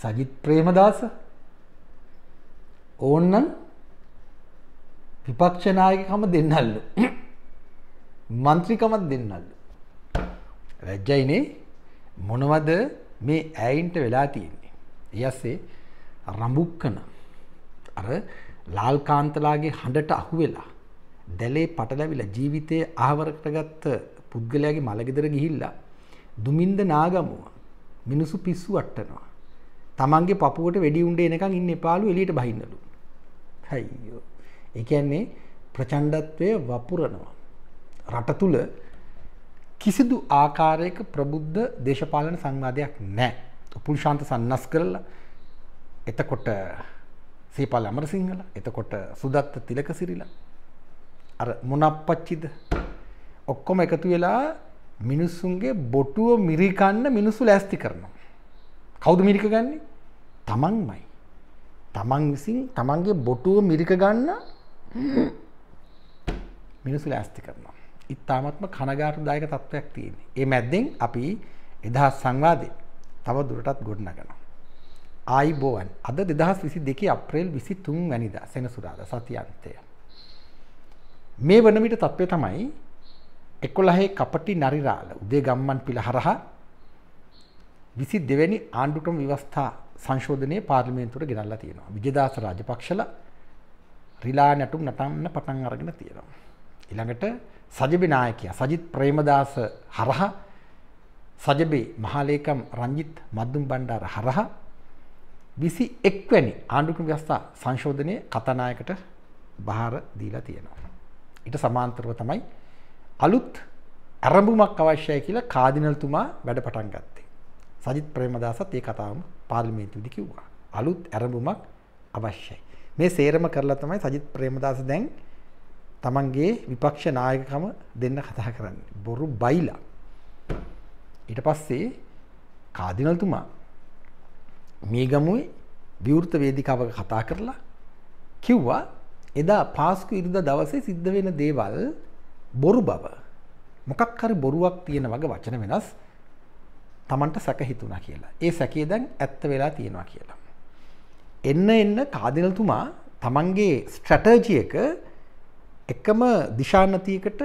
සජිත් ප්‍රේමදාස ඕන්නම් විපක්ෂනායකකම දෙන්නල්ලු. මන්ත්‍රිකමත් දෙන්නල්ලු. වැජ්ජයිනේ මොනවද මේ ඇයින්ට වෙලා තියෙන්නේ. එයස්සේ රඹුක්කන අර ලාල්කාන්තලාගේ හඬට අහු වෙලා දැලේ පටලැවිල ජීවිතය ආවරකට ගත්ත පුද්ගලයාගේ මළගෙදර ගිහිල්ලා දුමින්ද නාගමුව මිනිසු පිස්සු අට්ටනවා. තමන්ගේ පපුුවට වැඩි උන්ඩේ එනකං ඉන්න පාලු එලියට බහින්නලු. හයියෝ. එකන්නේ ප්‍රචන්්ඩත්වය වපුරනවා. රට තුළ කිසිදු ආකාරයක ප්‍රබුද්ධ දේශපාලන සංවාධයක් නෑ. උපුල්ශාන්ත සන්නස් කරලා එතකොට සේපාල අමරසිංහල එතකොට සුදත්ත තිලක සිරිලා අර මොනප්පච්චිද ඔක්කොම එකතු වෙලා මිනිස්සුන්ගේ බොටුව මිරිකන්න මිනිස්සු ලෑස්ති කරනවා. කවුද මිරික ගන්නේ තමන්මයි. තමන් විසින් තමන්ගේ බොටුව මිරික ගන්න මිනිසු ලෑස්ති කරනවා. ඉතාමත්ම කනගාටුදායක තත්ත්වයක් තියෙන්නේ. ඒ මැද්දෙන් අපි එදහස් සංවාදය තව දුරටත් ගොඩනගනවා. ආයිබෝවන් අද දෙදහස් විසි දෙක අප්‍රේල් විසි තුන් වැනිද සෙනසුරාද සතියන්තය. මේ වන විට තත්ත්වය තමයි එකොළහේ කපටි නරිරාල උදේ ගම්මන් පිළ හරහා විසි දෙවැනි ආණ්ඩුක්‍රම ව්‍යවස්ථා සංශෝධනය පාර්ලිමේන්තුවට ගෙනල්ලා තියෙනවා. විජදාස රාජපක්ෂල රිලා නැටුම් නටන්න පටන් අරගෙන තියෙනවා. ඊළඟට සජබේ නායකයා සජිත් ප්‍රේමදාස හරහා සජබේ මහලේකම් රංජිත් මද්දුම් බණ්ඩාර හරහා විසි එක්වැනි ආණ්ඩුක්‍රම ව්‍යවස්ථා සංශෝධනය කතනායකට බහාර දීලා තියෙනවා. ඊට සමාන්තරව තමයි අලුත් ඇරඹුමක් අවශ්‍යයි කියලා කාදිනල්තුමා වැඩ පටන් ගත්තේ. සජිත් ප්‍රේමදාසත් ඒ කතාවම පාර්ලිමේන්තුවේදී කිව්වා. අලුත් ඇරඹුමක් අවශ්‍යයි. මේ සේරම කරලා තමයි සජිත් ප්‍රේමදාස දැන් තමන්ගේ විපක්ෂ නායකකම දෙන්න කතා කරන්නේ. බොරු බයිලා. ඊට පස්සේ කාදිනල්තුමා මේ ගමුවේ විවෘත වේදිකාවක කතා කරලා කිව්වා එදා පාස්කු ඉරිදා දවසේ සිද්ධ වෙන දේවල් බොරු බව. මොකක් හරි බොරුවක් තියෙන වගේ වචන වෙනස් Tamanට සැක හිතුණා කියලා. ඒ සැකේ දැන් ඇත්ත වෙලා තියෙනවා කියලා. එන්න එන්න කාදිනල්තුමා Tamanගේ ස්ට්‍රැටජි එක එකම දිශානතියකට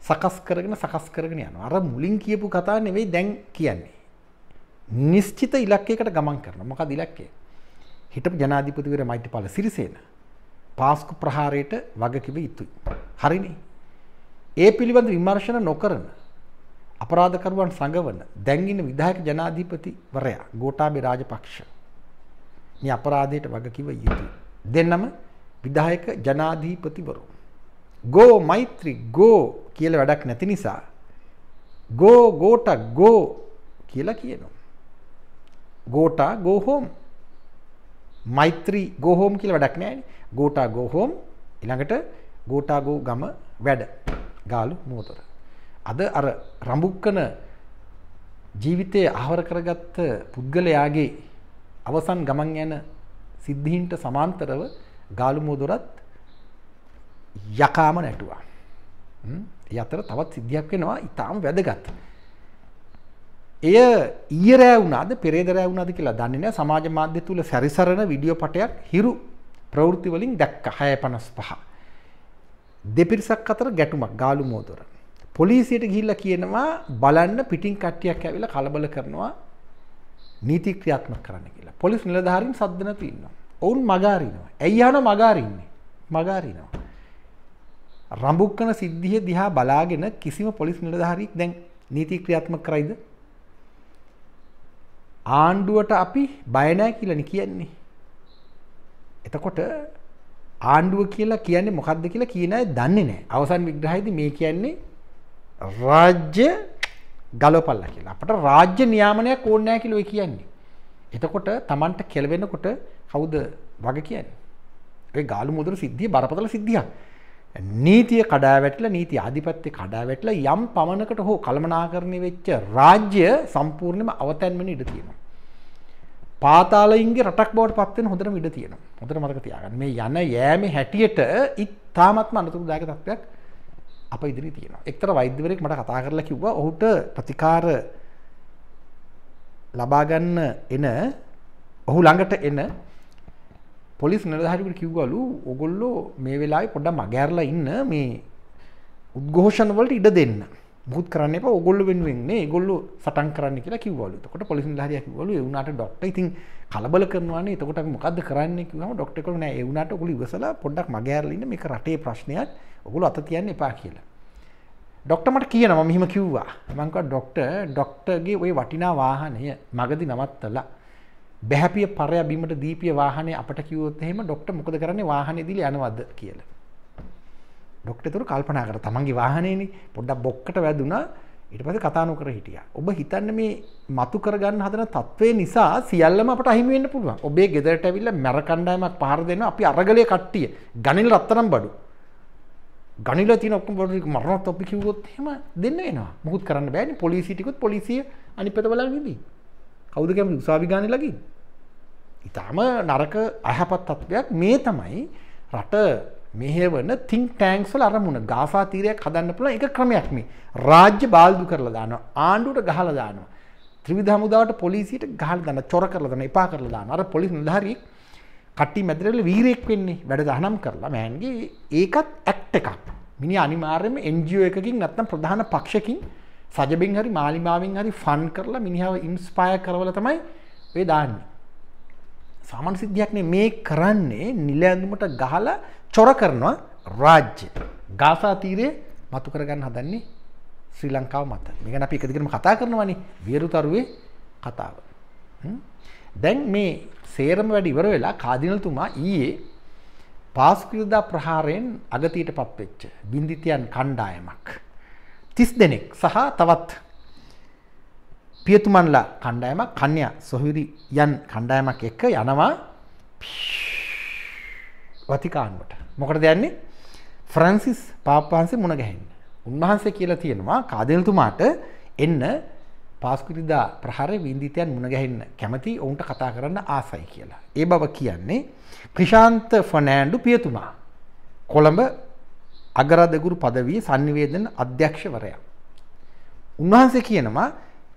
සකස් කරගෙන සකස් කරගෙන යනවා. අර මුලින් කියපු කතා නෙවෙයි දැන් කියන්නේ. නිශ්චිත ඉලක්කයකට ගමන් කරනවා. මොකද ඉලක්කය? හිටපු ජනාධිපතිවරයා මෛත්‍රීපාල සිරිසේන පාස්කු ප්‍රහාරයට වගකිව යුතුයි. හරිනේ. ඒ පිළිබඳ විමර්ශන නොකරන අපරාධකරුවන් සඟවන දැන් ඉන්න විධායක ජනාධිපතිවරයා ගෝඨාභය රාජපක්ෂ මේ අපරාධයට වගකිව යුතුයි. දෙන්නම විධායක ජනාධිපතිවරු. ගෝ මෛත්‍රී ගෝ කියලා වැඩක් නැති නිසා ගෝ ගෝට ගෝ කියලා කියනවා. Gota go home Maithri go home කියලා වැඩක් නැහැ ගෝටා ගෝ හෝම් ඊළඟට ගෝටා ගෝ ගම වැඩ ගාලු මෝතර අද අර රඹුක්කන ජීවිතය ආවර කරගත්ත පුද්ගලයාගේ අවසන් ගමන් යන සිද්ධීන්ට සමාන්තරව ගාලු මෝදොරත් යකාම නැටුවා. ඒ අතර තවත් සිද්ධියක් වෙනවා ඊටාම වැදගත්. එය ඊය රෑ වුණාද පෙරේද රෑ වුණාද කියලා දන්නේ නැහැ සමාජ මාධ්‍ය තුල සැරිසරන වීඩියෝ පටයක් හිරු ප්‍රවෘත්ති වලින් දැක්ක 655. දෙපිරිසක් අතර ගැටුමක් ගාලු මෝදොර. පොලිසියට ගිහිල්ලා කියනවා බලන්න පිටින් කට්ටියක් ඇවිල්ලා කලබල කරනවා නීති ක්‍රියාත්මක කරන්න කියලා. පොලිස් නිලධාරීන් සද්ද නැතුව ඉන්නවා. ඔවුන් මගාරිනවා. ඇයි යන මගාරින්නේ? මගාරිනවා. රඹුක්කන සිද්ධිය දිහා බලාගෙන කිසිම පොලිස් නිලධාරියෙක් දැන් නීති ක්‍රියාත්මක කරයිද? ආණ්ඩුවට අපි බය නැහැ කියලානේ කියන්නේ. එතකොට ආණ්ඩුව කියලා කියන්නේ මොකක්ද කියලා කියන අය දන්නේ නැහැ. අවසන් විග්‍රහයේදී මේ කියන්නේ රාජ්‍ය ගලපල්ලා කියලා. අපට රාජ්‍ය නියාමනයක් ඕනේ නැහැ කියලා ඔය කියන්නේ. එතකොට Tamanට කෙලවෙනකොට කවුද වග කියන්නේ? ඒ ගාලු මුදුර සිද්ධිය බරපතල සිද්ධියක්. නීතිය කඩා වැටලා නීති ආධිපත්‍ය කඩා වැටලා යම් පමණකට හෝ කළමනාකරණය වෙච්ච රාජ්‍ය සම්පූර්ණයෙන්ම අවතැන් වෙන ඉඩ තියෙනවා. පාතාලයින්ගේ රටක් බවට පත් වෙන හොඳටම ඉඩ තියෙනවා. හොඳට මතක තියාගන්න. මේ යන යෑමේ හැටියට ඉතාමත්ම අනතුරුදායක තත්ත්වයක් අප ඉදිරියේ තියෙනවා. එක්තරා වෛද්‍යවරයෙක් මට කතා කරලා කිව්වා ඔහුට ප්‍රතිකාර ලබා ගන්න එන ඔහු ළඟට එන පොලිස් නිලධාරියෙකුට කිව්වලු ඔගොල්ලෝ මේ වෙලාවේ පොඩ්ඩක් මගහැරලා ඉන්න මේ උද්ඝෝෂණ වලට ඉඩ දෙන්න. මුත් කරන්න ඔගොල්ල වෙනුවෙන්නේ ගොල්ලු සටන් කරන්න කියලා කිවලු කොට පොලිසි හරිය කිවලු වුණට ඩොක්ට ඉතින් කලබල කරනවාන තකොට මොකද කරන්න? ම ඩොක්ටක න වුණට ගොලි වෙසලා පොඩක් මගෑරලන්න මේ රටේ ප්‍රශ්නයක්. ඔගොල අත තියන්න එපා කියලා. ඩොක්ටමට කියන මහිම කිව්වා. මංක ඩොක්ට ඩොක්ටගේ ඔය වටිනා වාහනය මගදි නවත්තලා බැහැපිය පරය බීමට දීපිය වාහනය අපට කිවොත් එහෙම ඩොක්ට මොකද කරන්නේ? වාහනය දිල යනවද? කියලා. ඩොක්ටර් ඒතර කල්පනා කරා තමන්ගේ වාහනේනේ පොඩ්ඩක් බොක්කට වැදුනා ඊට පස්සේ කතා නොකර හිටියා. ඔබ හිතන්නේ මේ මතු කරගන්න හදන තත්ත්වය නිසා සියල්ලම අපට අහිමි වෙන්න පුළුවන්. ඔබේ ගෙදරට ඇවිල්ලා මැර කණ්ඩායමක් පහර දෙනවා අපි අරගලයේ කට්ටිය. ගණිල රත්තරන් බඩු. ගනිල තියෙන ඔක්කොම බඩු ටික මරණත් අපි කිව්වොත් එහෙම දෙන්න වෙනවා. මොකුත් කරන්න බෑනේ. පොලිසිය ටිකුත් පොලිසිය අනිත් පැත්ත බලන් ඉඳී. කවුද කැමති උසාවි ගානේ ලගින්? ඉතාම නරක අයහපත් තත්ත්වයක් මේ තමයි රට මෙහෙවන තිං ටෑන්ක්ස් වල අරමුණ ගාසා තීරයක් හදන්න පුළුවන් එක ක්‍රමයක් මේ. රාජ්‍ය බාල්දු කරලා දානවා. ආණ්ඩුවට ගහලා දානවා. ත්‍රිවිධ හමුදාවට පොලිසියට ගහලා දානවා. චොර කරලා දානවා. එපා කරලා දානවා. අර පොලිස් නිලධාරියෙක් කට්ටි මැදරල වීරයෙක් වෙන්නේ. වැඩ දහනම් කරලා මෑන්ගේ ඒකත් ඇක්ට් එකක්. මිනිහ අනිවාර්යයෙන්ම NGO එකකින් නැත්නම් ප්‍රධාන පක්ෂකින් සජබෙන් හරි මාලිමාවෙන් හරි ෆන් කරලා මිනිහව ඉන්ස්පයර් කරවලා තමයි ඔය දාන්නේ. සාමාන්‍ය සිද්ධියක් නේ මේ කරන්නේ නිල ඇඳුමට ගහලා චොර කරනවා රාජ්‍ය. ගාසා තීරය මතු කරගන්න හදන්නේ ශ්‍රී ලංකාව මත. මේක අපි එක දිගටම කතා කරනවානේ වියරුතරුවේ කතාව. දැන් මේ සේරම වැඩ ඉවර වෙලා කාදිනල්තුමා ඊයේ පාස්කෘදා ප්‍රහාරයෙන් අගතියටපත් වෙච්ච බින්දිතියන් කණ්ඩායමක් 30 දෙනෙක් සහ තවත් පියතුමන්ලා කණ්ඩායමක් කන්‍යා සොහිරි යන් කණ්ඩායමක් එක්ක යනවා වතිකානුවට. මොකටද යන්නේ? ෆ්‍රැන්සිස් පාප්පහන්සේ මුණ ගැහෙන්න. උන්වහන්සේ කියලා තියෙනවා කාදෙල්තුමාට එන්න පාස්කුරිදා ප්‍රහාරය වින්දිතයන් මුණ ගැහෙන්න කැමති ඔවුන්ට කතා කරන්න ආසයි කියලා. ඒ බව කියන්නේ ක්‍රිෂාන්ත ෆනෑන්ඩු පියතුමා. කොළඹ අගරදගුරු පදවී සංනිවේදන අධ්‍යක්ෂවරයා. උන්වහන්සේ කියනවා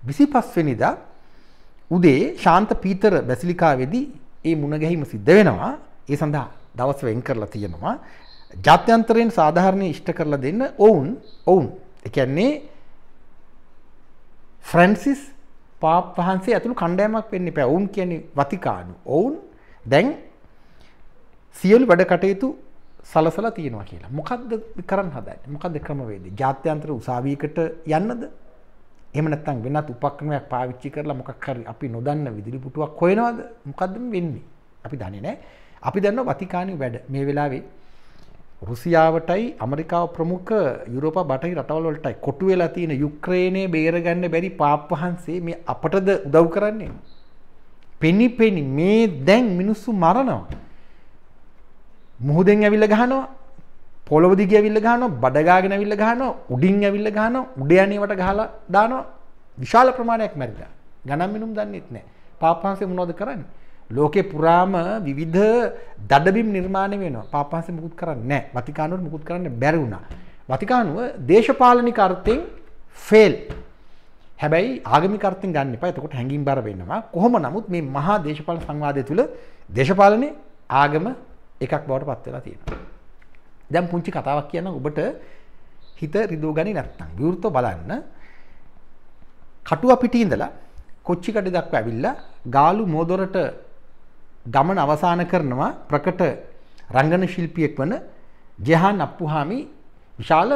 විසි පස්වනිදා උදේ ශාන්ත පීතර බැසිලිකාවෙදී ඒ මුණගැහිම සිද්ධ වෙනවා ඒ සඳහා දවස් වෙන් කරලා තියෙනවා. ජාත්‍යන්තරයෙන් සාධාරණය ඉෂ්ට කරලා දෙන්න ඔවුන් ඔවුන්. එකන්නේ ෆ්‍රැන්සිස් පාප් වහන්සේ ඇතුළු කණ්ඩෑමක් වෙන්න පැ ඔවුන් කියන්නේ වතිකානු. ඔවුන් දැන් සියලු වැඩ කටයුතු සලසලා තියෙනවා කියලා. මොකක්ද කරන්න හදයි මොකක්ද ක්‍රමවේද ජාත්‍යන්තර උසාවීකට යන්නද? එහෙම නැත්නම් වෙනත් උපක්‍රමයක් පාවිච්චි කරලා මොකක් හරි අපි නොදන්න විදුලි පුටුවක් හොයනවද? මොකද්ද වෙන්නේ? අපි දන්නේ නැහැ. අපි දන්නවා වතිකානි වැඩ. මේ වෙලාවේ රුසියාවටයි ඇමරිකාව ප්‍රමුඛ යුරෝපා බටහිර රටවල් වලටයි කොටු වෙලා තියෙන යුක්‍රේනයේ බේරගන්න බැරි පාප් වහන්සේ මේ අපටද උදව් කරන්නේ. පෙනි පෙනි මේ දැන් මිනිස්සු මරනවා. මුහුදෙන් ඇවිල්ලා ගහනවා. පොළොව දිගේ ඇවිල්ලා ගහනවා. බඩගාගෙන ඇවිල්ලා ගහනවා. උඩින් ඇවිල්ලා ගහනවා. උඩ යන්නේවට ගහලා දානවා. විශාල ප්‍රමාණයක් මැරිලා. ගණන් මිනුම් දන්නෙත් නැහැ පාප්පහන්සේ මොනවද කරන්නේ? ලෝකේ පුරාම විවිධ දඩබිම් නිර්මාණය වෙනවා. පාප්පහන්සේ මුකුත් කරන්නේ නැහැ. වතිකානුවට මුකුත් කරන්න බැරි වුණා. වතිකානුව දේශපාලනික අර්ථයෙන් ෆේල් හැබැයි ආගමික අර්ථයෙන් ගන්න එපා. එතකොට හැංගීම් බර වෙනවා. කොහොම නමුත් මේ මහා දේශපාලන සංවාදය තුල දේශපාලනේ ආගම එකක් බවට පත් වෙලා තියෙනවා. දැන් පුංචි කතාවක් කියන්න ඔබට හිත රිදෝ ගනි නැත්තම් විවෘතව බලන්න. කටුව පිටි ඉඳලා කොච්චි කඩ දක්වා ඇවිල්ලා ගාලු මෝදොරට ගමන අවසන් කරනවා ප්‍රකට රංගන ශිල්පියෙක් වන ජෙහාන් අප්පුහාමි විශාල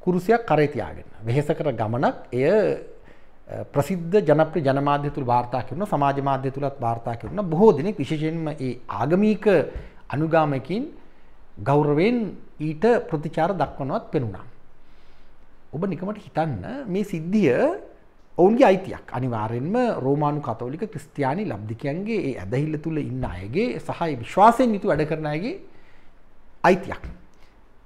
කුරුසියක් කරේ තියාගෙන වෙහෙස කර ගමනක් එය ප්‍රසිද්ධ ජනප්‍රිය ජනමාධ්‍ය තුල වාර්තා කරන සමාජ මාධ්‍ය තුලත් වාර්තා කරන බොහෝ දෙනෙක් විශේෂයෙන්ම ඒ ආගමික අනුගාමකින් ගෞරවයෙන් ඊට ප්‍රතිචාර දක්වනවත් පෙනුණා. ඔබ නිකමට හිතන්න මේ සිද්ධිය ඔවුන්ගේ අයිතියක් අනිවාර්යෙන්ම රෝමානු කතෝලික ක්‍රිස්තියානි ලබ්ධිකයන්ගේ ඒ ඇදහිල්ල තුළ ඉන්න අයගේ සහයි විශ්වාසයෙන් යුතු වැඩ කරන අයගේ අයිතියක්.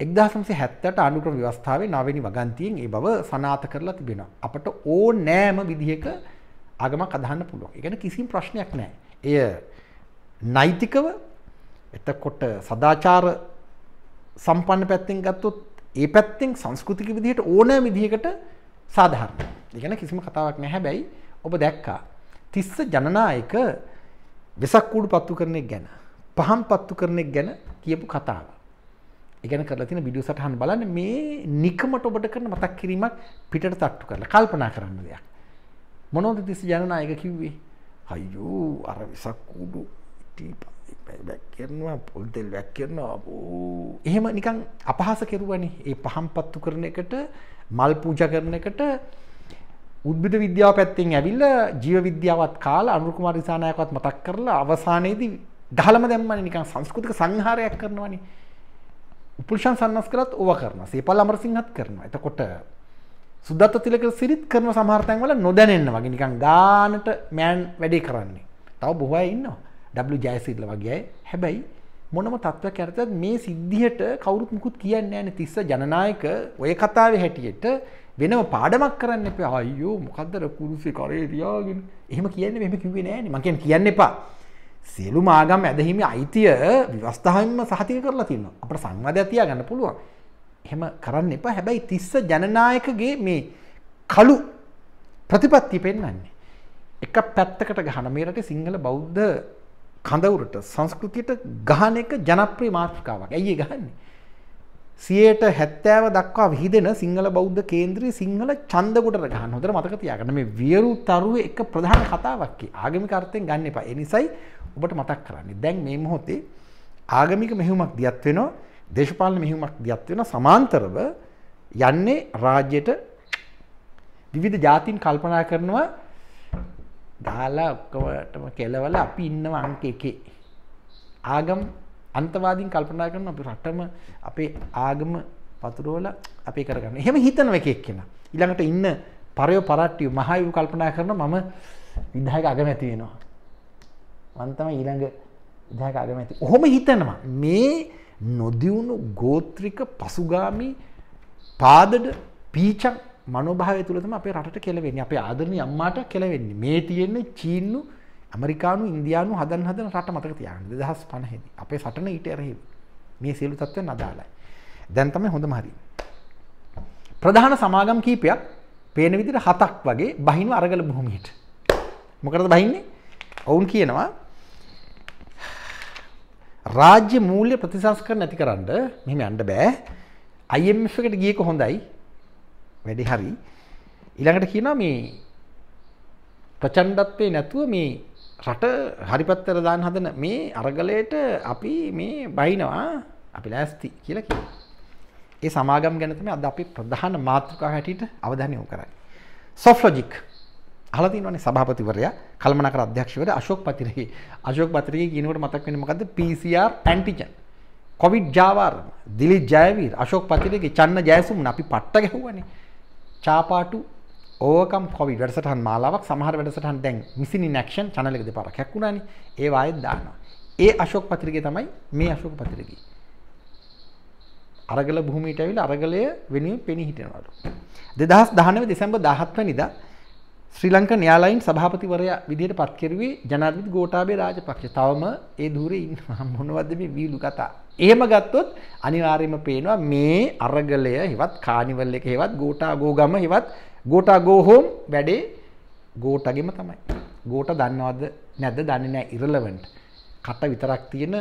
එක්දාසම්සේ හැත්තට අනුක්‍රම ව්‍යවස්ථාවේ නවනි වගන්තියෙන් ඒ බව සනාත කරලා තිබෙනවා. අපට ඕ නෑම විදිහක ආගමක් අදහන්න පුළුවන්. ඒ කියන්නේ කිසිම ප්‍රශ්නයක් නෑ. එය නෛතිකව එතකොට සදාචාර සම්පන්න පැත්තෙන් ගත්තොත් ඒ පැත්තෙන් සංස්කෘතික විදිහට ඕනෑ විදිහකට සාධාරණ. ඒ කියන්නේ කිසිම කතාවක් නැහැ හැබැයි ඔබ දැක්කා තිස්ස ජනනායක වෙසක් කූඩු පත්තු කරනෙක් ගැන පහම් පත්තු කරනෙක් ගැන කියපු කතාව. ඒ ගැන කරලා තියෙන වීඩියෝ සටහන් බලන්න මේ නිකමට ඔබට කරන මතක් කිරීමක් පිටට තට්ටු කරලා කල්පනා කරන්න දෙයක්. මොනවද තිස්ස ජනනායක කිව්වේ? අයියෝ අර වෙසක් කූඩු වැක්කරනවා පොල්තෙල් වැක්කරනවා ඕ එහෙම නිකන් අපහස කෙරුවනේ ඒ පහම් පත්තු කරන එකට මල් පූජ කරන එකට උද්භිද විද්‍යාව පැත්තෙන් ඇවිල්ලා ජීව විද්‍යාවත් කාලා අනුර කුමාර දිසානායකවත් මතක් කරලා අවසානයේදී ගහලම දැම්මනේ නිකන් සංස්කෘතික සංහාරයක් කරනවනේ. උපුල්ෂන් සන්නස් කරත් ඕව කරනවා. සේපල් අමරසිංහත් කරනවා. එතකොට සුද්දත්ත තිලක සිරිත් කරන සමහර තැන්වල නොදැනෙන්න වගේ නිකන් ගානට මෑන් වැඩේ කරන්නේ. තව බොහෝ අය ඉන්නවා. W ජයසිරිල වගේ හැබැයි මොනම තත්ත්වයක් යටතත් මේ සිද්ධියට කවුරුත් මුකුත් කියන්නේ නැහැ නේ තිස්ස ජනනායක ඔය කතාවේ හැටියට වෙනම පාඩමක් කරන්න එපා. අයියෝ මොකද්ද කුරුසේ කරේ තියාගෙන? එහෙම කියන්නේ මෙහෙම කිව්වේ නෑනේ. මං කියන්නේ කියන්න එපා. සියලු මාගම් ඇදහිමේ අයිතිය ව්‍යවස්ථාවෙන්ම සහතික කරලා තියෙනවා. අපිට සංවාදයක් තියාගන්න පුළුවන්. එහෙම කරන්න එපා. හැබැයි තිස්ස ජනනායකගේ මේ කළු ප්‍රතිපත්තිය පෙන්වන්නේ. එක පැත්තකට ගහන මේ රටේ සිංහල බෞද්ධ කඳවුරට සංස්කෘතියට ගහන එක ජනප්‍රිය මාතෘකාවක්. ඇයි ඒ ගහන්නේ? සියයට හැත්තෑව දක්වා විහිදෙන සිංහල බෞද්ධ කේන්ද්‍රී සිංහල ඡන්දකොටට ගහන්න. හොඳට මතක තියාගන්න. මේ වියරු තරුවේ එක ප්‍රධාන කතාවක්. ආගමික අර්ථයෙන් ගන්න එපා. ඒ නිසායි ඔබට මතක් කරන්නේ. දැන් මේ මොහොතේ ආගමික මෙහෙයුමක් දියත් වෙනවා. දේශපාලන මෙහෙයුමක් දියත් වෙනවා. සමාන්තරව යන්නේ රාජ්‍යයට විවිධ ජාතීන් කල්පනා කරනවා දාලා ඔක්කොමටම කෙලවල අපි ඉන්නවා අංක එකේ. ආගම් අන්තවාදීන් කල්පනා කරන අපි රටම අපේ ආගම පතුරවල අපි කරගන්න. එහෙම හිතන එක එක්කෙනා. ඊළඟට ඉන්න පරයෝ පරට්ටිය මහයු කල්පනා කරන මම විදායක අගමැති වෙනවා. මම තමයි ඊළඟ විදායක අගමැති. ඔහොම හිතනවා. මේ නොදියුණු ගෝත්‍රික පසුගාමි පාදඩ පීචක් මනෝභාවය තුළ තමයි අපේ රටට කෙලවෙන්නේ. අපේ ආදරණීය අම්මාට කෙලවෙන්නේ. මේ තියෙන්නේ චීන්නු, ඇමරිකානු, ඉන්දියානු හදන හදන රට මතක තියාගන්න. 2050 දී. අපේ සටන ඊට එරෙහිව. මේ සියලු තත්ත්වයන් අදාළයි. දැන් තමයි හොඳම හරිය. ප්‍රධාන සමාගම් කීපයක් පේන විදිහට හතක් වගේ බහිනව අරගල භූමියට. මොකටද බහින්නේ? ඔවුන් කියනවා රාජ්‍ය මූල්‍ය ප්‍රතිසංස්කරණ නැතිකරන්න මෙහෙම යන්න බෑ. IMF එකට ගියක හොඳයි. වැඩි හරි ඊළඟට කියනවා මේ ප්‍රචණ්ඩත්වේ නැතුව මේ රට හරිපත්තර දාන්න හදන මේ අරගලයට අපි මේ බයිනවා. අපි ලෑස්ති කියලා කියනවා. ඒ සමාගම් ගැන තමයි අද අපි ප්‍රධාන මාතෘකාව හැටියට අවධානය යොමු කරන්නේ. soft logic. අහලා තියෙනවනේ සභාපතිවරයා කල්මනාකර අධ්‍යක්ෂවරයා අශෝක් පතිරගේ අශෝක් පතිරගේ කියනකොට මතක් වෙන්නේ මොකද්ද? PCR ඇන්ටිජන් කොවිඩ් ජාවාරම දිලිත් ජයවීර අශෝක් පතිරගේ චන්න ජයසුමන අපි පට්ට ගැහුවනේ. චාපාටු ඕකම් කොවි වැඩසටහන් මාලාවක් සමහර වැඩසටහන් දැන් මිසින් ඉන් ඇක්ෂන් channel එක දෙපාරක් හැක්කුණානේ ඒ වායෙත් දානවා. ඒ අශෝක් පත්‍රිකේ තමයි මේ අශෝක පත්‍රිකේ. අරගල භූමියට ඇවිල්ලා අරගලය වෙනුවෙන් පෙනී හිටිනවලු. 2019 දෙසැම්බර් 17 වෙනිදා ශ්‍රී ලංකා න්‍යායාලයින් සභාපතිවරයා විදිහට පත් කෙරුවේ ජනාධිපති ගෝඨාභය රාජපක්ෂ. තවම ඒ ධූරේ ඉන්නවා. මොනවද මේ වීලු කතා. එහෙම ගත්තොත් අනිවාර්යයෙන්ම පේනවා මේ අරගලය හෙවත් කානිවල් එක හෙවත් ගෝඨා ගෝගම හෙවත් ගෝඨා ගෝ හෝම් වැඩේ ගෝඨගෙම තමයි. ගෝඨ දන්නවද නැද්ද? දන්නේ නැහැ. ඉරලවන්ට්. කට විතරක් තියෙන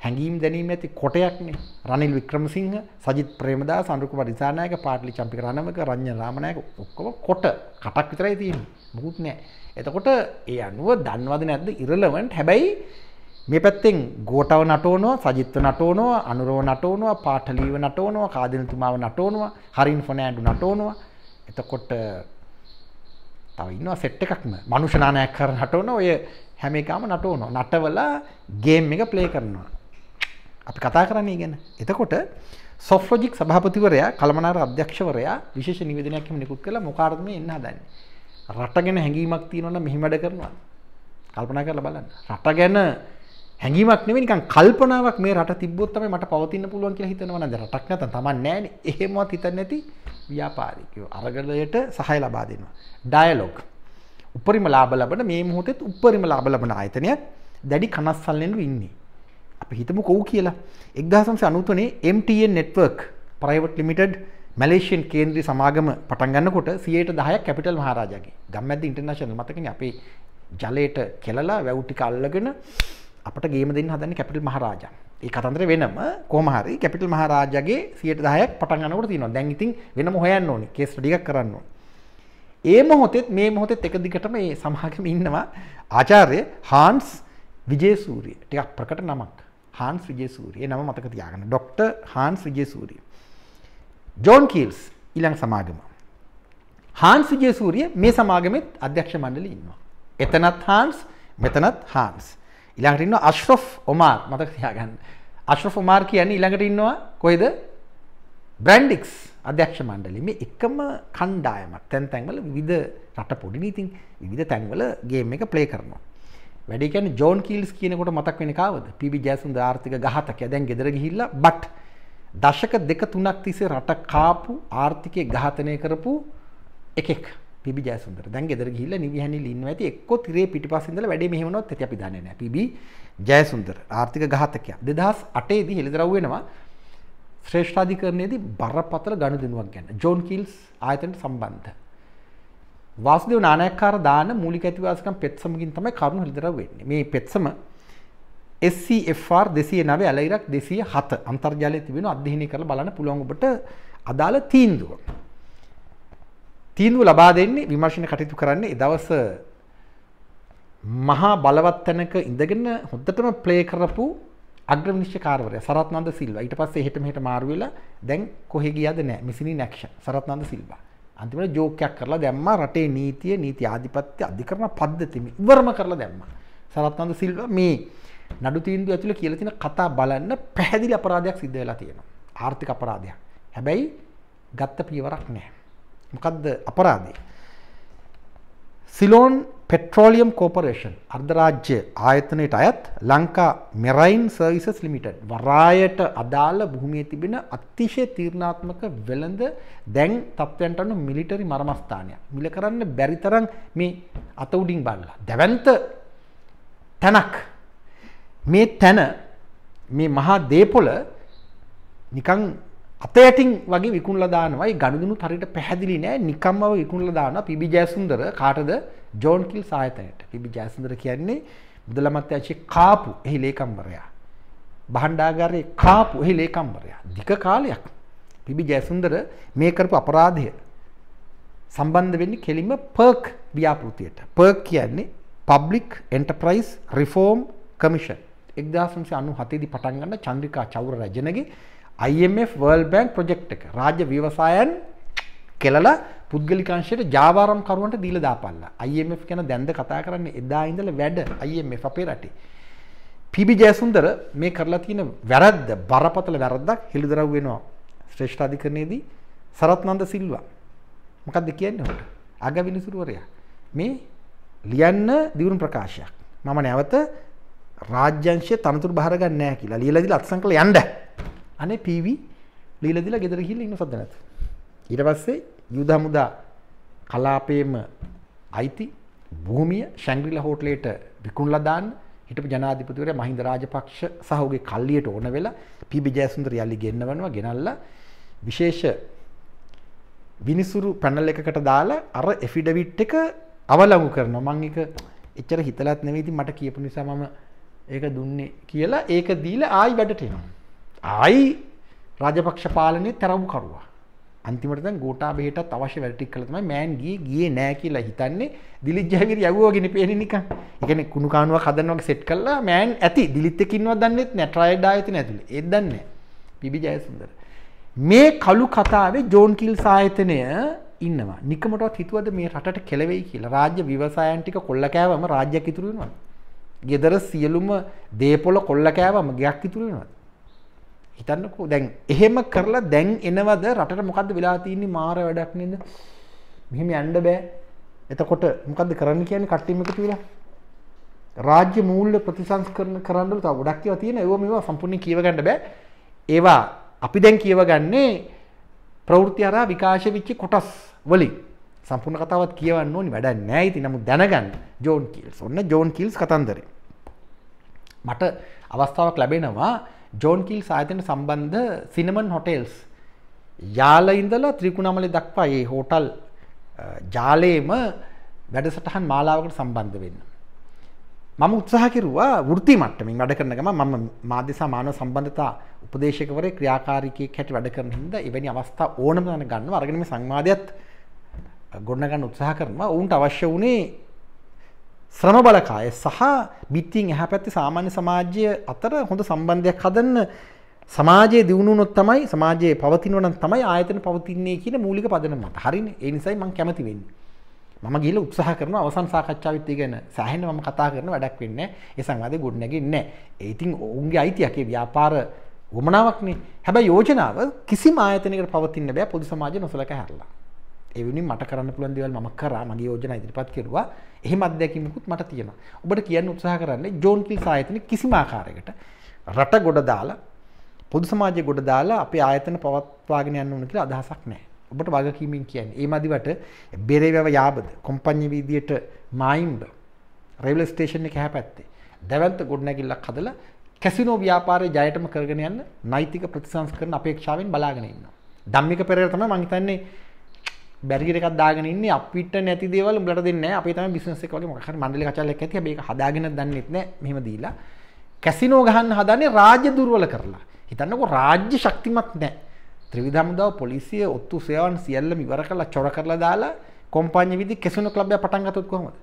හැඟීම් දැනීම ඇති කොටයක්නේ. රනිල් වික්‍රමසිංහ සජිත් ප්‍රේමදාස අනුරුකුමාර දිසානායක පාටලි චම්පික රණවක රංජන රාමනායක ඔක්කොම කොට කටක් විතරයි තියෙන්නේ. මොකුත් නැහැ. එතකොට ඒ අනුව දන්නවද නැද්ද? ඉරලවන්ට්. හැබැයි මේ පැත්තෙන් ගෝටව නටෝනවා සජිත්ව නටෝනවා අනුරව නටෝනවා පාටලීව නටෝනවා කාදිනතුමාව නටෝනවා හරින් ෆොනෑන්ඩු නටෝනවා එතකොට තව ඉන්නවා සෙට් එකක්ම මනුෂ්‍යනානයක් කර නටෝන ඔය හැම එකම නටෝනවා නටවලා ගේම් එක ප්ලේ කරනවා අපි කතා කරන්නේ ගැන. එතකොට සොෆ්ලොජික් සභාපතිවරයා කළමනාර අධ්‍යක්ෂවරයා විශේෂ නිවේදනයක් එහෙම නිකුත් කළා මොකාටද මේ එන්න හදන්නේ. රට ගැන හැඟීමක් තියෙනවා නම් මෙහෙම වැඩ කරනවා. කල්පනා කරලා බලන්න. රට ගැන හැඟීමක් නෙවෙයි නිකන් කල්පනාවක් මේ රට තිබ්බොත් තමයි මට පවතින්න පුළුවන් කියලා හිතනවා නේද? රටක් නැත්නම් Taman නැහැනේ. එහෙමවත් හිතන්නේ නැති ව්‍යාපාරිකයෝ අරගලයට සහාය ලබා දෙනවා. ඩයලොග්. උපරිම ලාභ ලබන මේ මොහොතේ උපරිම ලාභ ලබන ආයතනයක් දැඩි කනස්සල්ලෙන් ඉන්නේ. අපි හිතමු කොව් කියලා. 1993 MTN network private limited Malaysian කේන්ද්‍රීය සමාගම පටන් ගන්නකොට 10%ක් කැපිටල් මහරජාගේ. ගම්මැද්ද ඉන්ටර්නැෂනල් මතකනේ අපේ ජලයට කෙලලා වැව් ටික අල්ලගෙන අපට ගේම දෙන්න හදන්නේ කැපිටල් මහරජා. ඒ කතන්දර වෙනම කොහොම හරි කැපිටල් මහරජාගේ 110ක් පටන් ගන්නකොට තියෙනවා. දැන් ඉතින් වෙනම හොයන්න ඕනේ. කේස් ස්ටඩි එකක් කරන්න ඕනේ. ඒ මොහොතෙත් මේ මොහොතෙත් එක දිගට මේ සමාගම ඉන්නවා ආචාර්ය හාන්ස් විජේසූරිය. ටිකක් ප්‍රකට නමක්. හාන්ස් විජේසූරිය. නම මතක තියාගන්න. Doctor Hans Wijesuriya. John Keells ඊළඟ සමාගම. හාන්ස් විජේසූරිය මේ සමාගමෙත් අධ්‍යක්ෂ මණ්ඩලේ ඉන්නවා. එතනත් හාන්ස් මෙතනත් හාන්ස්. ඊළඟට ඉන්නවා අශ්රෆ් ඔමාර් මතක තියාගන්න. අශ්රෆ් ඔමාර් කියන්නේ ඊළඟට ඉන්නවා කොහෙද? බ්‍රැන්ඩික්ස් අධ්‍යක්ෂ මණ්ඩලය මේ එකම කණ්ඩායමක් තැන් තැන්වල විවිධ රට පොඩි නීතින් විවිධ තැන්වල ගේම් එක ප්ලේ කරනවා. වැඩි කියන්නේ ජෝන් කීල්ස් කියනකොට මතක් වෙන්නේ කාවද? පීබී ජයසුන්ද ආර්ථික ඝාතකයා දැන් ගෙදර ගිහිල්ලා බට් දශක දෙක තුනක් තිස්සේ රට කාපු ආර්ථිකය ඝාතනය කරපු එකෙක් පිබි ජයසුන්දර දැන් ගෙදර ගිහිල්ලා නිවිහැනිලා ඉන්නවා ඇති එක්කෝ තිරේ පිටිපස්සේ ඉඳලා වැඩේ මෙහෙමනොත් ඇති අපි දන්නේ නැහැ. පිබි ජයසුන්දර ආර්ථික ඝාතකයා 2008 දී හෙළිදරව් වෙනවා. ශ්‍රේෂ්ඨාධිකරණයේදී බරපතල ගනුදෙනුවක් ගැන. ජෝන් කීල්ස් ආයතනයට සම්බන්ධ. වාසුදේව නානායක්කාර දාන මූලික ඇතිවාසිකම් පෙත්සමකින් තමයි කරුණු හෙළිදරව් වෙන්නේ. මේ පෙත්සම SCFR 209 ඇලයිරක් 207 අන්තර්ජාලයේ තිබෙන අධ්‍යයනය කරලා බලන්න පුළුවන් ඔබට අදාළ තීන්දුව. තීන්දුව ලබා දෙන්නේ විමර්ශන කටයුතු කරන්නේ ඒ දවස මහා බලවත් තැනක ඉඳගෙන හොද්දටම ප්ලේ කරපු අග්‍ර විනිශ්චයකාරවරයා සරත්නන්ද සිල්වා. ඊට පස්සේ එහෙට මෙහෙට මාරු වෙලා දැන් කොහෙ ගියාද නැහැ. මිසිනි නැක්ෂන් සරත්නන්ද සිල්වා. අන්තිමට ජෝක් එකක් කරලා දැම්මා රටේ නීතිය නීති ආධිපත්‍ය අධිකරණ පද්ධති ඉවරම කරලා දැම්මා. සරත්නන්ද සිල්වා මේ නඩු තීන්දුව ඇතුළේ කියලා තියෙන කතා බලන්න පැහැදිලි අපරාධයක් සිද්ධ වෙලා තියෙනවා. ආර්ථික අපරාධයක්. හැබැයි ගත්ත පියවරක් නැහැ. මොකද්ද අපරාධය? සිලෝන් පෙට්‍රෝලියම් කෝපරේෂන් අර්ධරාජ්‍ය ආයතනයට අයත් ලංකා මෙරයින් සර්විසස් ලිමිටඩ් වරායට අදාළ භූමියේ තිබෙන අතිශය තීරණාත්මක වෙළඳ දැන් තත්ත්වයන්ට අනුව මිලිටරි මරමස්ථානයක්. මිල කරන්න බැරි තරම් මේ අත උඩින් බලලා. දැවැන්ත තැනක් මේ තැන මේ මහා දේපොළ නිකං අත ඇටින් වගේ විකුණලා දානවා. ඒ ගනුදෙනු හරියට පැහැදිලි නෑ. නිකම්ම විකුණලා දානවා. පිබි ජයසුන්දර කාටද? ජෝන් කිල් සායතනයට. පිබි ජයසුන්දර කියන්නේ මුදල අමාත්‍යාංශයේ කාපු එහි ලේකම්වරයා. භාණ්ඩාගාරයේ කාපු එහි ලේකම්වරයා. දික කාලයක් පිබි ජයසුන්දර මේ කරපු අපරාධය සම්බන්ධ වෙන්නේ කෙලින්ම පර්ක් ව්‍යාපෘතියට. පර්ක් කියන්නේ Public Enterprise Reform Commission. එක්දහසම්සි අනු හතේදි පටන් ගන්න චන්ද්‍රිකා චෞර රජනගේ IMF World Bank ප්‍රොජෙක්ට් එක රාජ්‍ය ව්‍යවසායන් කෙලලා පුද්ගලිකංශයට ජාවාරම් කරුවන්ට දීලා දාපල්ලා. IMF ගැන දැන්ද කතා කරන්නේ එදා ඉඳලා වැඩ IMF අපේ රටේ. PB ජයසුන්දර මේ කරලා තියෙන වැරද්ද බරපතල වැරද්දක් හෙළිදරව් වෙනවා ශ්‍රේෂ්ඨ අධිකරණයේදී සරත්නන්ද සිල්වා. මොකක්ද කියන්නේ උන්ට? අගවිනිසුරුවරයා. මේ ලියන්න දියුණු ප්‍රකාශයක්. මම නැවත රාජ්‍යංශය තනතුරු බහර ගන්න නැහැ කියලා ලියලා දීලා අත්සන් කළා යන්න. අනේ පීවි লীලා දිලා ගෙදර ගිහිල්ලා ඉන්න සද්ද නැත. ඊට පස්සේ යුද හමුදා කලාපේම අයිති භූමිය ශැංග්‍රිලා හෝටලේට විකුණලා දාන්න. හිටපු ජනාධිපතිවරයා මහින්ද රාජපක්ෂ සහ ඔහුගේ කල්ලියට ඕන වෙලා පීබි ජයසුන්දර යලි ගෙන්නවනවා ගෙනල්ලා විශේෂ විනිසුරු පැනල් එකකට දාලා අර එෆිඩවිට් එක අවලංගු කරනවා. මම ඒක එච්චර හිතලත් නෙවෙයි. ඉතින් මට කියපු නිසා මම ඒක දුන්නේ කියලා ඒක දීලා ආයි වැඩට එනවා. ආයි රාජපක්ෂ පාලනයේ තරවු කරුවා. අන්තිමට දැන් ගෝඨාභයටත් අවශ්‍ය වැඩ ටික කළා තමයි මෑන් ගියේ ගියේ නෑ කියලා හිතන්නේ දිලිත් ජයවීර යවුවා වගේ නෙපේන්නේ නිකන්. ඒ කියන්නේ කුණු කානුවක් හදනවා වගේ සෙට් කළා මෑන් ඇති දිලිත් එක්ක ඉන්නවද දන්නෙත් නෑ ට්‍රයිඩ් ආයතන ඇතුලේ. ඒත් දන්නේ නෑ. පිබි ජයසුන්දර. මේ කළු කතාවේ ජෝන් කිල්ස් ආයතනය ඉන්නවා. නිකමටවත් හිතුවද මේ රටට කෙලවෙයි කියලා. රාජ්‍ය ව්‍යවසායන් ටික කොල්ල කෑවම රාජ්‍යයක් ඉතුරු වෙනවද? ගෙදර සියලුම දේපොළ කොල්ල කෑවම ගයක් ඉතුරු වෙනවද? හිතන්නකෝ දැන් එහෙම කරලා දැන් එනවද රටට මොකද්ද වෙලා තියෙන්නේ මාර වැඩක් නේද? මෙහෙම යන්න බෑ. එතකොට මොකද්ද කරන්න කියන්නේ කට්ටියම එකතු වෙලා? රාජ්‍ය මූල්‍ය ප්‍රතිසංස්කරණ කරන්නලු තව ගොඩක් ඒවා තියෙන ඒවා මේවා සම්පූර්ණයෙන් කියව ගන්න බෑ. ඒවා අපි දැන් කියවගන්නේ ප්‍රවෘත්ති හරහා විකාශ වෙච්ච කොටස් වලින්. සම්පූර්ණ කතාවත් කියවන්න ඕනි වැඩක් නෑ ඉතින් නමුත් දැනගන්න ජෝන් කීල්ස්. ඔන්න ජෝන් කීල්ස් කතන්දරේ. මට අවස්ථාවක් ලැබෙනවා ජෝන් කිල් සායතන සම්බන්ධ සිනමන් හොටෙල්ස් යාල ඉඳලා ත්‍රිකුණාමලේ දක්වා ඒ හෝටල් ජාලයේම වැඩසටහන් මාලාවකට සම්බන්ධ වෙන්න. මම උත්සාහ කිරුවා වෘත්ති මට්ටමින් වැඩ කරන ගම මම මාධ්‍ය සහ මානව සම්බන්ධතා උපදේශකවරේ ක්‍රියාකාරීකයෙක් හැටියට වැඩ කරන හින්දා එවැනි අවස්ථා ඕනම තැන ගන්නවා. අරගෙන මේ සංවාදයත් ගොඩනගන්න උත්සාහ කරනවා. ඔවුන්ට අවශ්‍ය වුණේ ශ්‍රම බලකාය සහ බිත්තියෙන් එහා පැත්තේ සාමාන්‍ය සමාජය අතර හොඳ සම්බන්ධයක් හදන්න සමාජයේ දියුණුවොත් තමයි සමාජයේ පවතිනවා නම් තමයි ආයතන පවතින්නේ කියන මූලික පදනම මත. හරිනේ. ඒ නිසායි මම කැමති වෙන්නේ. මම ගිහලා උත්සාහ කරනවා අවසන් සාකච්ඡාවෙත් ඒ ගැන සෑහෙන මම කතා කරන වැඩක් වෙන්නේ නැහැ. ඒ සංවාදේ ගොඩ නැගෙන්නේ නැහැ. ඒ ඉතින් ඔවුන්ගේ අයිතියක් ඒ ව්‍යාපාර වමනාවක්නේ. හැබැයි යෝජනාව කිසිම ආයතනයකට පවතින්න බෑ පොදු සමාජය නොසලකා හැරලා. ඒ වෙනුවෙන් මට කරන්න පුළුවන් දේවල් මම කරා මගේ යෝජනා ඉදිරිපත් කෙරුවා. එහෙම අත්දැකීමකුත් මට තියෙනවා. ඔබට කියන්න උත්සාහ කරන්නේ ජෝන් කිල්ස් ආයතන කිසිම ආකාරයකට රට ගොඩ දාලා පොදු සමාජය ගොඩ දාලා අපේ ආයතන පවත්වාගෙන යන්න ඕන කියලා අදහසක් නැහැ. ඔබට වගකීමෙන් කියන්නේ. ඒ මදිවට බෙරේවැව යාබද කොම්පඤ්ඤි වීදියට මායිම්බ රේල්වේ ස්ටේෂන් එක හැපැත්තේ. දැවැන්ත ගොඩනැගිල්ලක් හදලා කැසිනෝ ව්‍යාපාරය ජයටම කරගෙන යන්න නෛතික ප්‍රතිසංස්කරණ අපේක්ෂාවෙන් බලාගෙන ඉන්නවා. ධම්මික පෙරේර තමයි මම හිතන්නේ බැරිගිර එකක් දාගෙන ඉන්නේ අපිට නැති දේවල් උඹලට දෙන්නේ නැහැ. අපේ තමයි බිස්නස් එක වගේ මොකක් හරි මණ්ඩල කචල්ලයක් ඇති. හැබැයි ඒක හදාගෙන දන්නෙත් නැහැ. මෙහෙම දීලා කැසිනෝ ගහන්න හදන්නේ රාජ්‍ය දුර්වල කරලා. හිතන්නකෝ රාජ්‍ය ශක්තිමත් නැහැ. ත්‍රිවිධ හමුදාව පොලිසිය ඔත්තු සේවාවන් සියල්ලම ඉවර කරලා චොර කරලා දාලා කොම්පඤ්ඤි විදි කැසිනෝ ක්ලබ් එක පටන් ගත්තොත් කොහොමද?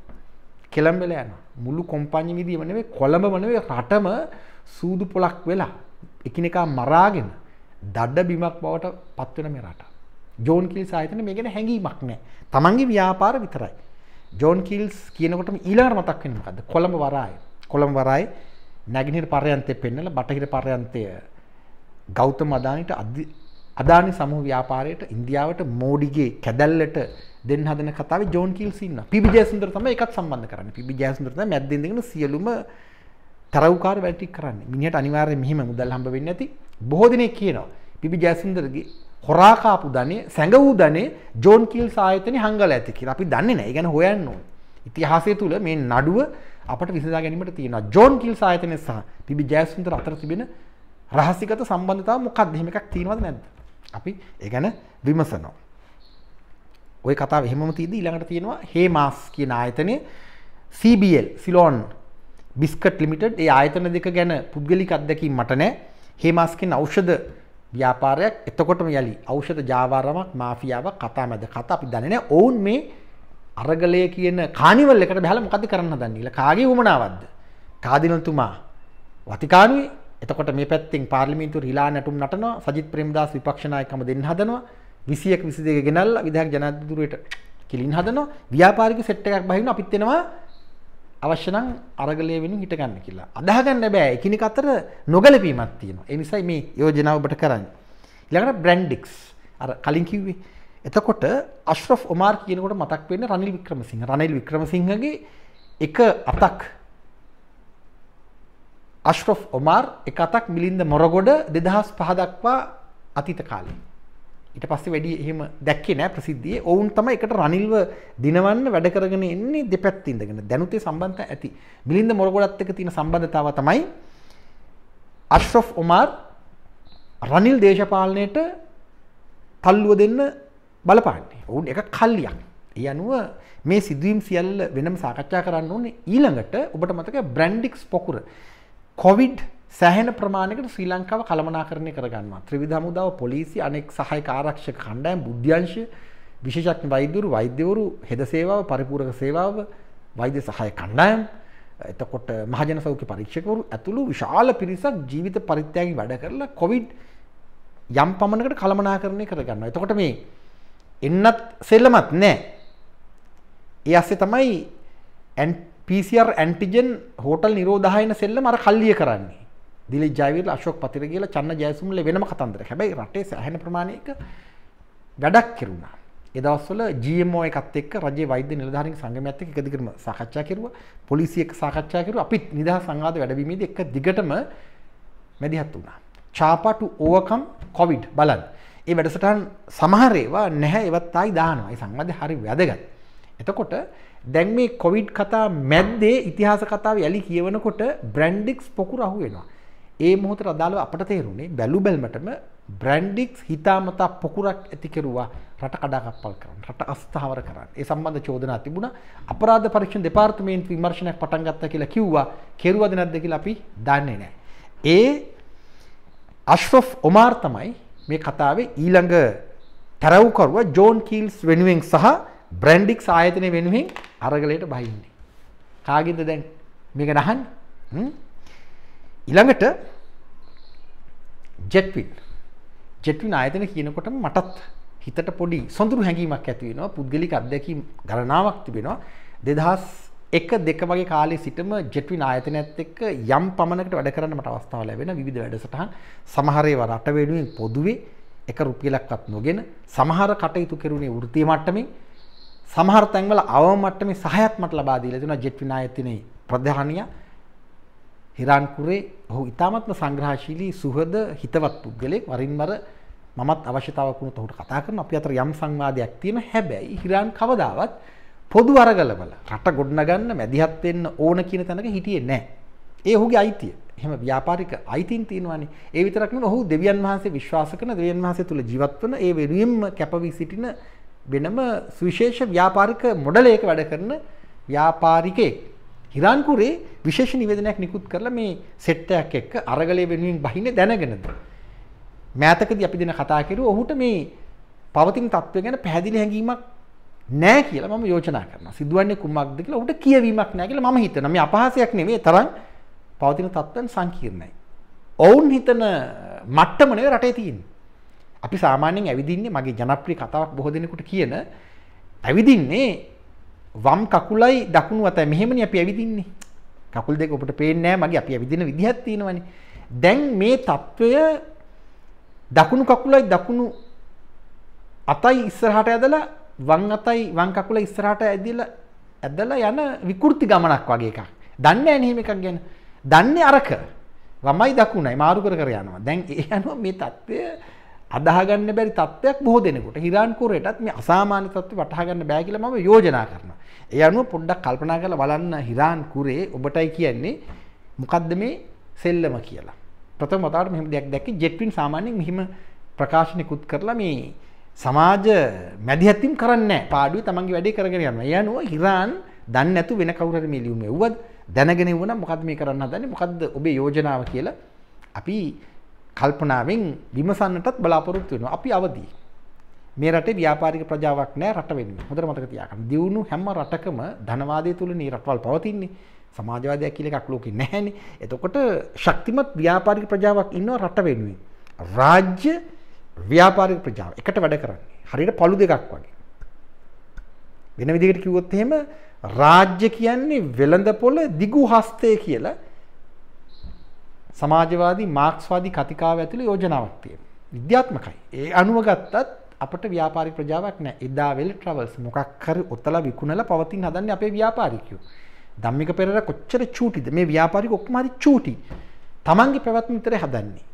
කෙළඹෙලා යනවා. මුළු කොම්පඤ්ඤි විදියම නෙවෙයි කොළඹම නෙවෙයි රටම සූදු පොලක් වෙලා එකිනෙකා මරාගෙන දඩ බිමක් බවට පත් වෙන මේ රට. ජෝන් කිල්ස් ආයතන මේ ගැන හැඟීමක් නැහැ. තමන්ගේ ව්‍යාපාර විතරයි. ජෝන් කිල්ස් කියනකොටම ඊළඟට මතක් වෙන්නේ මොකද්ද? කොළඹ වරාය. කොළඹ වරාය නැගෙනහිර පර්යන්තය පෙන්නලා බටහිර පර්යන්තය ගෞතම අදානිට අදානි සමූහ ව්‍යාපාරයට ඉන්දියාවට මෝඩිගේ කැදැල්ලට දෙන්න හදන කතාවේ ජෝන් කිල්ස් ඉන්නවා. පිබි ජයසුන්දර තමයි ඒකත් සම්බන්ධ කරන්නේ. පිබි ජයසුන්දර තමයි මැද්දෙන් ඉඳගෙන සියලුම තරවුකාර වැඩ ටික කරන්නේ. මිනිහට අනිවාර්යයෙන් මෙහිම මුදල් හම්බ වෙන්නේ නැති. බොහෝ දෙනෙක් කියනවා. පිබි ජයසුන්දරගේ හොරා කාපු ධනෙ සැඟ වූ ධනෙ ජෝන් කිල්ස් ආයතනේ හංගලා ඇති කියලා. අපි දන්නේ නැහැ. ඒ ගැන හොයන්න ඕනේ. ඉතිහාසය තුල මේ නඩුව අපට විසඳා ගැනීමට තියෙනවා. ජෝන් කිල්ස් ආයතනය සහ පිබි ජයසුන්දර අතර තිබෙන රහසිගත සම්බන්ධතාව මොකක්ද? එහෙම එකක් තියෙනවද නැද්ද? අපි ඒ ගැන විමසනවා. ওই කතාව එහෙමම තියෙද්දි ඊළඟට තියෙනවා හේමාස් කියන ආයතනය CBL සිලෝන් බිස්කට් ලිමිටඩ් ඒ ආයතන දෙක ගැන පුද්ගලික අත්දැකීම් මට නැහැ. හේමාස් කියන ඖෂධ ව්‍යාපාරයක්. එතකොටම යලි ඖෂධ ජාවාරමක් මාෆියාවක් කතා මැද කතා අපි දන්නේ නැහැ. ඔවුන් මේ අරගලය කියන කානිවල් එකට බහලා මොකද්ද කරන්න හදන්නේ? ඊළ කාගේ උමනාවක්ද? කාදිනතුමා වතිකානුවේ එතකොට මේ පැත්තෙන් පාර්ලිමේන්තුවේ රිලා නැටුම් නටනවා. සජිත් ප්‍රේමදාස විපක්ෂ නායකකම දෙන්න හදනවා. 21 22 ගෙනල්ලා විධායක ජනාධිපතිතුරුවට කිලින් හදනවා. ව්‍යාපාරික සෙට් එකක් බහින්න අපිත් එනවා. අවශ්‍ය නම් අරගලය වෙනුවෙන් හිට ගන්න කියලා. අදාහ ගන්න බෑ. එකිනෙක අතර නොගැලපීමක් තියෙනවා. ඒ නිසායි මේ යෝජනාව ඔබට කරන්නේ. ඊළඟට බ්‍රැන්ඩික්ස් අර කලින් කිව්වේ. එතකොට අශ්රෆ් ඔමාර් කියනකොට මතක් වෙන්නේ රනිල් වික්‍රමසිංහ. රනිල් වික්‍රමසිංහගේ එක අතක් අශ්රෆ් ඔමාර් එක අතක් මිලින්ද මොරගොඩ 2005 දක්වා අතීත කාලේ. ඊට පස්සේ වැඩි එහෙම දැක්කේ නෑ ප්‍රසිද්ධියේ. ඔවුන් තමයි එකට රනිල්ව දිනවන්න වැඩ කරගෙන ඉන්නේ දෙපැත්ත ඉඳගෙන. දැනුතේ සම්බන්ධතා ඇති. මිලින්ද මොරගොඩත් එක්ක තියෙන සම්බන්ධතාව තමයි අශ්රෆ් ඔමාර් රනිල් දේශපාලනයට තල්ලුව දෙන්න බලපාන්නේ. ඔවුන් එක කල්ලියක්. ඒ අනුව මේ සිදුවීම් සියල්ල වෙනම සාකච්ඡා කරන්න ඕනේ ඊළඟට ඔබට මතක බ්‍රැන්ඩික්ස් පොකුර කොවිඩ් සෑහෙන ප්‍රමාණයකට ශ්‍රී ලංකාව කළමනාකරණය කරගන්නවා. ත්‍රිවිධ හමුදාව පොලිසිය අනෙක් සහායක ආරක්ෂක කණ්ඩායම් බුද්ධ්‍යංශය විශේෂඥ වෛද්‍යවරු වෛද්‍යවරු හෙද සේවාව පරිපූරක සේවාව වෛද්‍ය සහාය කණ්ඩායම් එතකොට මහජන සෞඛ්‍ය පරීක්ෂකවරු ඇතුළු විශාල පිරිසක් ජීවිත පරිත්‍යාගී වැඩ කරලා කොවිඩ් යම් පමණකට කළමනාකරණය කරගන්නවා. එතකොට මේ එන්නත් සෙල්ලමත් නැහැ. ඒ ASCII තමයි PCR ඇන්ටිජන් හෝටල් නිරෝධායන සෙල්ලම අර කල්ලිය කරන්නේ. දිලිත් ජයවීර අශෝක් පතිර කියලා චන්න ජයසුමල වෙනම කතන්දරයක්. හැබැයි රටේ සෑහෙන ප්‍රමාණයක වැඩක් කෙරුණා. ඒ දවස්වල GMO එකත් එක්ක රජයේ වෛද්‍ය නිලධාරීන් සංගමයත් එක්ක එක දිගටම සාකච්ඡා කෙරුවා. පොලිසිය එක්ක සාකච්ඡා කෙරුවා. අපිත් නිදහස් සංවාද වැඩබිමේදී එක දිගටම මැදිහත් වුණා. චාපා to overcome covid බලන්න. ඒ වැඩසටහන් සමහර ඒවා නැහැ ඒවත් ආයි දානවා. ඒ සංවාදේ හරි වැදගත්. එතකොට දැන් මේ කොවිඩ් කතා මැද්දේ ඉතිහාස කතාව යලි කියවනකොට බ්‍රැන්ඩික්ස් පොකුර අහු වෙනවා. ඒ මොහොතට අදාළව අපට තේරුණේ බැලු බැල්මටම බ්‍රැන්ඩික්ස් හිතාමතා පොකුරක් ඇති කෙරුවා රට කඩාකප්පල් කරන්න රට අස්ථාවර කරන්න ඒ සම්බන්ධ චෝදනා තිබුණා අපරාධ පරීක්ෂණ දෙපාර්තමේන්තු විමර්ශනයක් පටන් ගත්තා කියලා කිව්වා කෙරුවද නැද්ද කියලා අපි දන්නේ නැහැ. ඒ අශ්රොෆ් ඔමාර් තමයි මේ කතාවේ ඊළඟ තරව්කරුවා ජෝන් කීල්ස් වෙනුවෙන් සහ බ්‍රැන්ඩික්ස් ආයතනය වෙනුවෙන් අරගලයට බහින්නේ. කාගෙන්ද දැන් මේක නහන්නේ? ඊළඟට ජෙට්වින් ජෙට්වින් ආයතන කියනකොට මටත් හිතට පොඩි සොඳුරු හැඟීමක් ඇති වෙනවා පුද්ගලික අත්දැකීම් ගණනාවක් තිබෙනවා. දෙදහස් එක දෙක වගේ කාලේ සිටම ජෙට්වින් ආයතනයත් එක්ක යම් පමණකට වැඩ කරන්න මට අවස්ථාව ලැබෙන විවිධ වැඩසටහන්. සමහර ඒවා රට වෙනුවෙන් පොදුවේ එක රුපියලක්වත් නොගෙන සමහර කටයුතු කෙරුණේ වෘත්තීය මට්ටමින්. සමහර තැන්වල අවම මට්ටමේ සහයක් මට ලබා දීලා තියෙනවා ජෙට්වින් ආයතනයේ ප්‍රධානියා. හිරාන්කුරේ ඔහු ඉතාමත්ම සංග්‍රහශීලී සුහද හිතවත් පුද්ගලෙක් වරින් වර මමත් අවශ්‍යතාවක් වුණොත් ඔහුට කතා කරනවා අපි අතර යම් සංවාදයක් තියෙන හැබැයි හිරාන් කවදාවත් පොදු අරගලවල රට ගොඩනගන්න මැදිහත් වෙන්න ඕන කියන තැනක හිටියේ නැහැ. ඒ ඔහුගේ අයිතිය. එහෙම ව්‍යාපාරික අයිතීන් තියෙනවානේ. ඒ විතරක් නෙවෙයි ඔහු දෙවියන් වහන්සේ විශ්වාස කරන දෙවියන් වහන්සේ තුල ජීවත් වන ඒ වෙනුවෙන්ම කැපවී සිටින වෙනම සුවිශේෂ ව්‍යාපාරික මොඩලයක වැඩ කරන ව්‍යාපාරිකයෙක්. හිරාන්කුරේ විශේෂ නිවේදනයක් නිකුත් කරලා මේ සෙට් එකක් එක්ක අරගලයේ වෙනුවෙන් බහින්නේ දැනගෙනද මෑතකදී අපි දෙන කතා කරුවා ඔහුට මේ පවතින තත්ත්වය ගැන පැහැදිලි හැඟීමක් නැහැ කියලා මම යෝජනා කරනවා. සිදුවන්නේ කුමක්ද කියලා ඔහුට කියවීමක් නැහැ කියලා මම හිතනවා. මේ අපහාසයක් නෙවෙයි තරම් පවතින තත්ත්වයන් සංකීර්ණයි. ඔවුන් හිතන මට්ටම නෙවෙයි රටේ තියෙන්නේ. අපි සාමාන්‍යයෙන් ඇවිදින්නේ මගේ ජනප්‍රිය කතාවක් බොහෝ දෙනෙකුට කියන ඇවිදින්නේ වම් කකුලයි දකුණු අතයි මෙහෙමනේ අපි ඇවිදින්නේ. කකුල් දෙක ඔබට පේන්නේ නැහැ මගේ අපි ඇවිදින විදිහක් තියෙනවනේ. දැන් මේ తত্ত্বය දකුණු කකුලයි දකුණු අතයි ඉස්සරහට ඇදලා වම් අතයි වම් කකුල ඉස්සරහට ඇදලා ඇදලා යන විකෘති ගමනක් වගේ එකක්. දන්නේ නැහැ එකක් ගැන. දන්නේ අරක. වමයි දකුණයි මාරු කර කර යනවා. දැන් ඒ යනවා මේ తত্ত্বය අදාහගන්න බැරි තත්ත්වයක් බොහෝ දෙනෙකුට හිරාන් කුරේටත් මේ අසාමාන්‍ය තත්ත්ව වටහා ගන්න බෑ කියලා මම යෝජනා කරනවා. ඒ අනුව පොඩ්ඩක් කල්පනා කරලා බලන්න හිරාන් කුරේ ඔබටයි කියන්නේ මොකද්ද මේ සෙල්ලම කියලා. ප්‍රථම වතාවට මෙහෙම දෙයක් දැක්කේ ජෙට්වින් සාමාන්‍යයෙන් මෙහිම ප්‍රකාශනිකුත් කරලා මේ සමාජ මැදිහත්වීම් කරන්නේ නැහැ. පාඩුවේ තමන්ගේ වැඩේ කරගෙන යනවා. ඒ අනුව හිරාන් දන්නේ නැතු වෙන කවුරු හරි මේ ලියුම එව්වද දැනගෙන ඉවුණා මොකද්ද මේ කරන්න හදන්නේ මොකද්ද ඔබේ යෝජනාව කියලා අපි කල්පනාවෙන් විමසන්නටත් බලාපොරොත්තු වෙනවා. අපි අවදි. මේ රටේ ව්‍යාපාරික ප්‍රජාවක් නැහැ රට වෙන්නේ. හොඳට මතක තියාගන්න. දියුණු හැම රටකම ධනවාදය තුලනේ රටවල් පවතින්නේ. සමාජවාදයක් කියලා එකක් ලෝකේ නැහැනේ. එතකොට ශක්තිමත් ව්‍යාපාරික ප්‍රජාවක් ඉන්නවා රට වෙනුවෙන්. රාජ්‍ය ව්‍යාපාරික ප්‍රජාව එකට වැඩ කරන්නේ. හරියට පළු දෙකක් වගේ. වෙන විදිහකට කිව්වොත් එහෙම රාජ්‍ය කියන්නේ වෙළඳ පොළ දිගු හස්තය කියලා සමාජවාදී මාක්ස්වාදී කතිකාව ඇතුළේ යෝජනාවක් තියෙනවා. විද්‍යාත්මකයි. ඒ අනුව ගත්තත් අපට ව්‍යාපාරික ප්‍රජාවක් නැහැ. එදා වෙල ට්‍රැවල්ස් මොකක් හරි ඔතලා විකුණලා පවතින හදන්නේ අපේ ව්‍යාපාරිකයෝ. ධම්මික පෙරේරා කොච්චර චූටිද මේ ව්‍යාපාරික ඔක්කොම හරි චූටි. තමන්ගේ පැවැත්ම විතරයි හදන්නේ.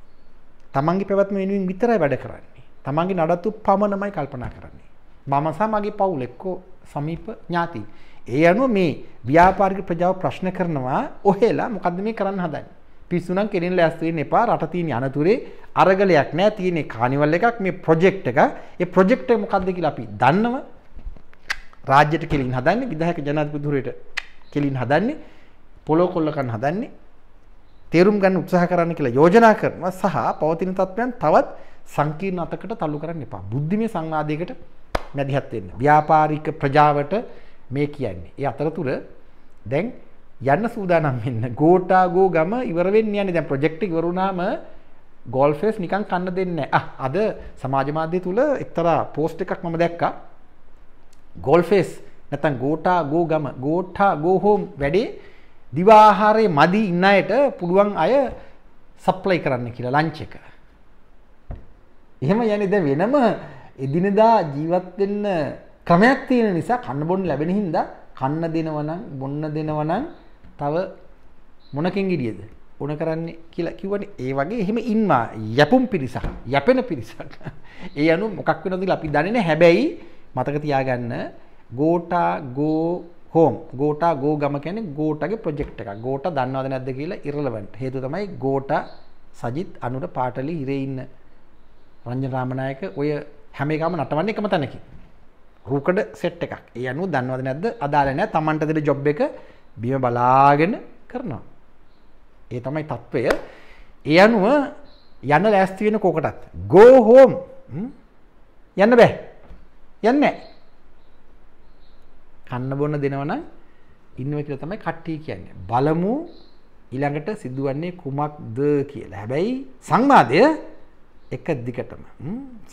තමන්ගේ පැවැත්ම වෙනුවෙන් විතරයි වැඩ කරන්නේ. තමන්ගේ නඩත්තු පමණමයි කල්පනා කරන්නේ. මම සහ මගේ පවුල එක්කෝ සමීප ඥාති. ඒ අනුව මේ ව්‍යාපාරික ප්‍රජාව ප්‍රශ්න කරනවා ඔහෙලා මොකද්ද මේ කරන්න හදන්නේ? පිස්සු නම් කෙලින් ලෑස්ති වෙන්න එපා. රට තියෙන අනතුරේ අරගලයක් නෑ තියෙන්නේ කානිවල් එකක් මේ ප්‍රොජෙක්ට් එක. ඒ ප්‍රොජෙක්ට් එක මොකද්ද කියලා අපි දන්නව. රාජ්‍යයට කෙලින් හදන්නේ විධායක ජනාධිපතිවරයට කෙලින් හදන්නේ පොලෝ කොල්ල කන්න හදන්නේ තේරුම් ගන්න උත්සාහ කරන්න කියලා යෝජනා කරනවා සහ පවතින තත්ත්වයන් තවත් සංකීර්ණ අතකට තල්ලු කරන්න එපා. බුද්ධිමය සංවාදයකට මැදිහත් වෙන්න. ව්‍යාපාරික ප්‍රජාවට මේ කියන්නේ. ඒ අතරතුර දැන් යන්න සූදානම් වෙන්න. ගෝටාගෝ ගම ඉවර වෙන්න යන්නේ. දැන් ප්‍රොජෙක්ට් එක ඉවර වුණාම ගෝල්ෆෙස් නිකන් කන්න දෙන්නේ නැහැ. අද සමාජ මාධ්‍ය තුල එක්තරා පෝස්ට් එකක් මම දැක්කා. ගෝල්ෆෙස් නැත්නම් ගෝටාගෝ ගම ගෝටාගෝ හෝම් වැඩේ දිවාහාරයේ මදි ඉන්න අයට පුළුවන් අය සප්ලයි කරන්න කියලා ලන්ච් එක. එහෙම යන්නේ දැන් වෙනම එදිනදා ජීවත් වෙන්න ක්‍රමයක් තියෙන නිසා කන්න බොන්න ලැබෙන හින්දා කන්න දෙනවනම් බොන්න දෙනවනම් තව මොනකින් ගිරියද ඕන කරන්නේ කියලා කිව්වනේ ඒ වගේ එහෙම ඉන්නවා යැපුම් පිරිසක් යැපෙන පිරිසක් ඒ අනුව මොකක් වෙනවද කියලා අපි දන්නේ නැහැ හැබැයි මතක තියාගන්න Gota go home Gota go ගම කියන්නේ ගෝටාගේ ප්‍රොජෙක්ට් එකක් ගෝටා දන්නවද නැද්ද කියලා ඉරලවන්ට් හේතුව තමයි ගෝටා සජිත් අනුර පාටලි ඉරේ ඉන්න රංජන රාමනායක ඔය හැම එකම නටවන්නේ එකම තැනකින්. රූකඩ සෙට් එකක්. ඒ අනුව දන්නවද නැද්ද? අදාළ නැහැ. Tamanට දෙන ජොබ් එක බිම බලාගෙන කරනවා. ඒ තමයි තත්ත්වය ඒ අනුව යන්න ලෑස්ති වෙන කෝකටත්. Go home? යන්න බෑ. යන්න කන්න බොන්න දෙනවන ඉන්නව කියලා තමයි කට්ටිය කියන්නේ. බලමු ඊළඟට සිදුවන්නේ කුමක්ද කියලා. හැබැයි සංවාදය එක දිගටම.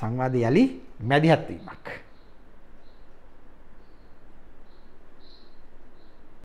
සංවාදය යලි මැදිහත් වීමක්.